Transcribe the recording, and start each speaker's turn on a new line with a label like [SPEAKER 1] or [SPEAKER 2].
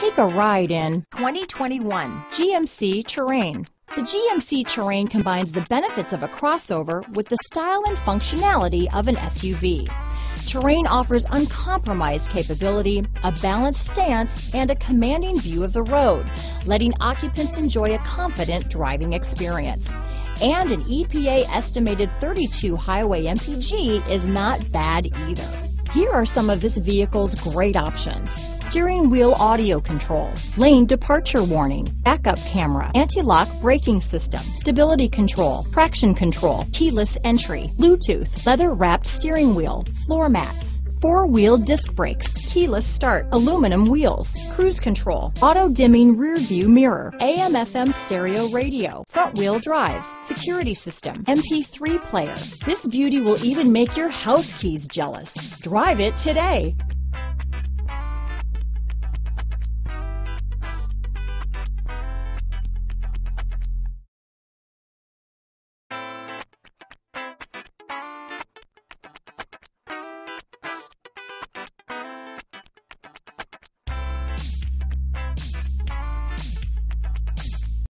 [SPEAKER 1] Take a ride in 2021 GMC Terrain. The GMC Terrain combines the benefits of a crossover with the style and functionality of an SUV. Terrain offers uncompromised capability, a balanced stance, and a commanding view of the road, letting occupants enjoy a confident driving experience. And an EPA estimated 32 highway MPG is not bad either. Here are some of this vehicle's great options. Steering wheel audio controls, lane departure warning, backup camera, anti-lock braking system, stability control, traction control, keyless entry, Bluetooth, leather wrapped steering wheel, floor mats, four-wheel disc brakes, keyless start, aluminum wheels, cruise control, auto-dimming rear view mirror, AM FM stereo radio, front wheel drive, security system, MP3 player. This beauty will even make your house keys jealous. Drive it today.